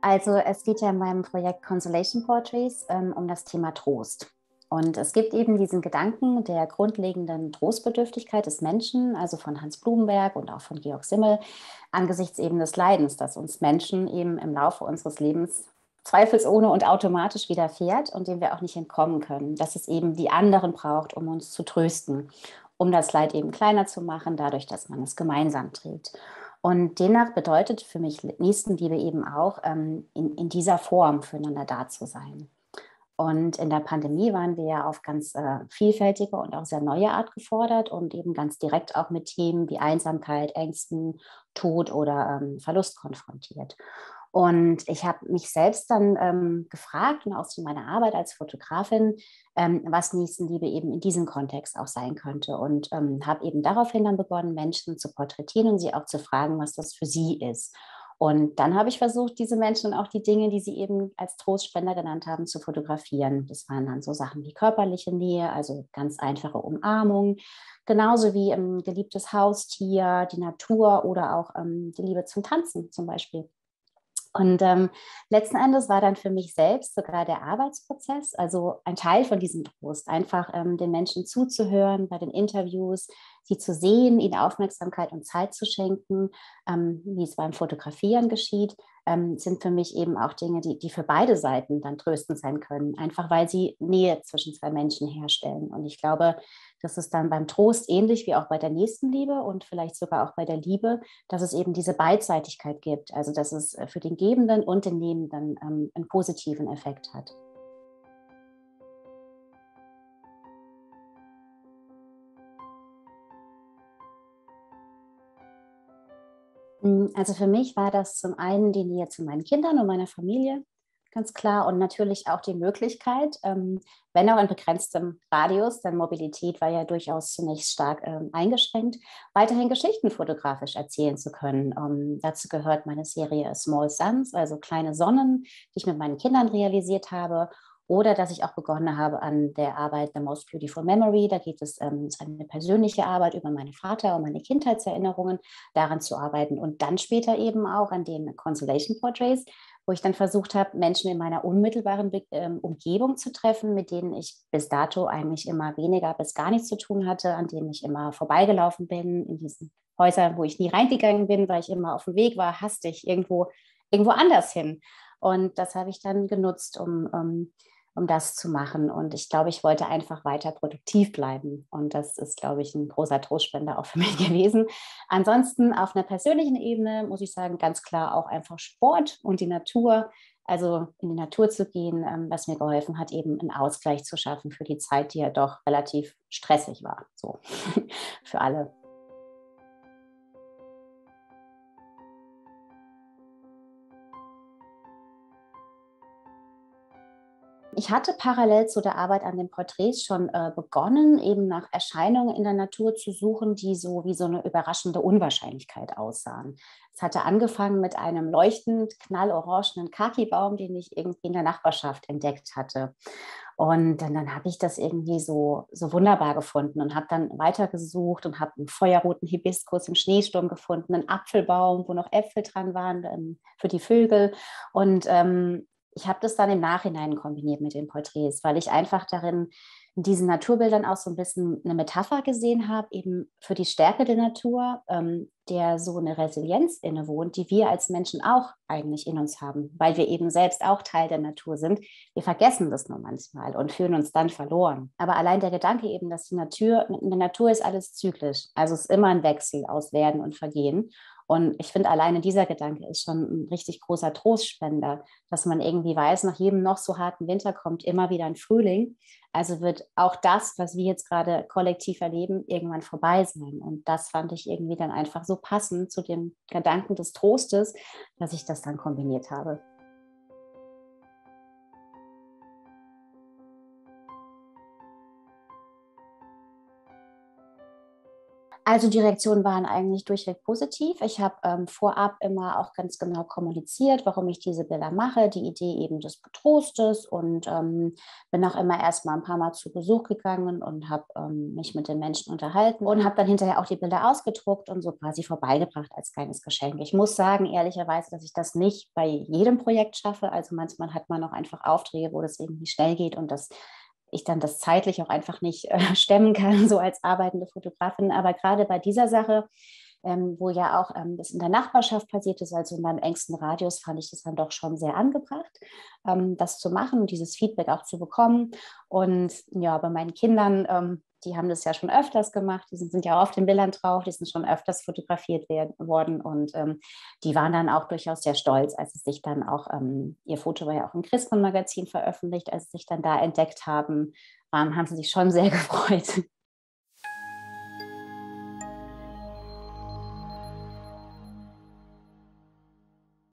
Also es geht ja in meinem Projekt Consolation Portraits ähm, um das Thema Trost. Und es gibt eben diesen Gedanken der grundlegenden Trostbedürftigkeit des Menschen, also von Hans Blumenberg und auch von Georg Simmel, angesichts eben des Leidens, das uns Menschen eben im Laufe unseres Lebens zweifelsohne und automatisch widerfährt und dem wir auch nicht entkommen können, dass es eben die anderen braucht, um uns zu trösten, um das Leid eben kleiner zu machen, dadurch, dass man es gemeinsam trägt. Und demnach bedeutet für mich Nächstenliebe eben auch, ähm, in, in dieser Form füreinander da zu sein. Und in der Pandemie waren wir ja auf ganz äh, vielfältige und auch sehr neue Art gefordert und eben ganz direkt auch mit Themen wie Einsamkeit, Ängsten, Tod oder ähm, Verlust konfrontiert. Und ich habe mich selbst dann ähm, gefragt und auch zu meiner Arbeit als Fotografin, ähm, was Nächstenliebe eben in diesem Kontext auch sein könnte. Und ähm, habe eben daraufhin dann begonnen, Menschen zu porträtieren und sie auch zu fragen, was das für sie ist. Und dann habe ich versucht, diese Menschen und auch die Dinge, die sie eben als Trostspender genannt haben, zu fotografieren. Das waren dann so Sachen wie körperliche Nähe, also ganz einfache Umarmung, genauso wie ein ähm, geliebtes Haustier, die Natur oder auch ähm, die Liebe zum Tanzen zum Beispiel. Und ähm, letzten Endes war dann für mich selbst sogar der Arbeitsprozess, also ein Teil von diesem Trost, einfach ähm, den Menschen zuzuhören bei den Interviews, sie zu sehen, ihnen Aufmerksamkeit und Zeit zu schenken, ähm, wie es beim Fotografieren geschieht, ähm, sind für mich eben auch Dinge, die, die für beide Seiten dann tröstend sein können, einfach weil sie Nähe zwischen zwei Menschen herstellen. Und ich glaube, das ist dann beim Trost ähnlich wie auch bei der Nächstenliebe und vielleicht sogar auch bei der Liebe, dass es eben diese Beidseitigkeit gibt, also dass es für den Gebenden und den Nehmenden ähm, einen positiven Effekt hat. Also für mich war das zum einen die Nähe zu meinen Kindern und meiner Familie, ganz klar. Und natürlich auch die Möglichkeit, ähm, wenn auch in begrenztem Radius, denn Mobilität war ja durchaus zunächst stark ähm, eingeschränkt, weiterhin Geschichten fotografisch erzählen zu können. Ähm, dazu gehört meine Serie Small Suns, also kleine Sonnen, die ich mit meinen Kindern realisiert habe oder dass ich auch begonnen habe an der Arbeit The Most Beautiful Memory. Da geht es ähm, eine persönliche Arbeit über meinen Vater und meine Kindheitserinnerungen, daran zu arbeiten. Und dann später eben auch an den Consolation Portraits, wo ich dann versucht habe, Menschen in meiner unmittelbaren ähm, Umgebung zu treffen, mit denen ich bis dato eigentlich immer weniger bis gar nichts zu tun hatte, an denen ich immer vorbeigelaufen bin, in diesen Häusern, wo ich nie reingegangen bin, weil ich immer auf dem Weg war, hastig irgendwo, irgendwo anders hin. Und das habe ich dann genutzt, um, um um das zu machen. Und ich glaube, ich wollte einfach weiter produktiv bleiben. Und das ist, glaube ich, ein großer Trostspender auch für mich gewesen. Ansonsten auf einer persönlichen Ebene muss ich sagen, ganz klar auch einfach Sport und die Natur. Also in die Natur zu gehen, ähm, was mir geholfen hat, eben einen Ausgleich zu schaffen für die Zeit, die ja doch relativ stressig war, so für alle. Ich hatte parallel zu der Arbeit an den Porträts schon äh, begonnen, eben nach Erscheinungen in der Natur zu suchen, die so wie so eine überraschende Unwahrscheinlichkeit aussahen. Es hatte angefangen mit einem leuchtend knallorangenen Kaki-Baum, den ich irgendwie in der Nachbarschaft entdeckt hatte. Und dann, dann habe ich das irgendwie so, so wunderbar gefunden und habe dann weitergesucht und habe einen feuerroten Hibiskus im Schneesturm gefunden, einen Apfelbaum, wo noch Äpfel dran waren ähm, für die Vögel. Und ähm, ich habe das dann im Nachhinein kombiniert mit den Porträts, weil ich einfach darin in diesen Naturbildern auch so ein bisschen eine Metapher gesehen habe, eben für die Stärke der Natur, ähm, der so eine Resilienz innewohnt, die wir als Menschen auch eigentlich in uns haben, weil wir eben selbst auch Teil der Natur sind. Wir vergessen das nur manchmal und fühlen uns dann verloren. Aber allein der Gedanke eben, dass die Natur, in der Natur ist alles zyklisch, also es ist immer ein Wechsel aus Werden und Vergehen. Und ich finde, alleine dieser Gedanke ist schon ein richtig großer Trostspender, dass man irgendwie weiß, nach jedem noch so harten Winter kommt immer wieder ein Frühling. Also wird auch das, was wir jetzt gerade kollektiv erleben, irgendwann vorbei sein. Und das fand ich irgendwie dann einfach so passend zu dem Gedanken des Trostes, dass ich das dann kombiniert habe. Also die Reaktionen waren eigentlich durchweg positiv. Ich habe ähm, vorab immer auch ganz genau kommuniziert, warum ich diese Bilder mache, die Idee eben des Betrostes und ähm, bin auch immer erst mal ein paar Mal zu Besuch gegangen und habe ähm, mich mit den Menschen unterhalten und habe dann hinterher auch die Bilder ausgedruckt und so quasi vorbeigebracht als kleines Geschenk. Ich muss sagen, ehrlicherweise, dass ich das nicht bei jedem Projekt schaffe. Also manchmal hat man auch einfach Aufträge, wo das irgendwie schnell geht und das ich dann das zeitlich auch einfach nicht äh, stemmen kann, so als arbeitende Fotografin. Aber gerade bei dieser Sache, ähm, wo ja auch ähm, das in der Nachbarschaft passiert ist, also in meinem engsten Radius, fand ich das dann doch schon sehr angebracht, ähm, das zu machen und dieses Feedback auch zu bekommen. Und ja, bei meinen Kindern ähm, die haben das ja schon öfters gemacht, die sind, sind ja auch auf den Bildern drauf, die sind schon öfters fotografiert werden, worden und ähm, die waren dann auch durchaus sehr stolz, als sie sich dann auch, ähm, ihr Foto war ja auch im Christmann-Magazin veröffentlicht, als sie sich dann da entdeckt haben, waren, haben sie sich schon sehr gefreut.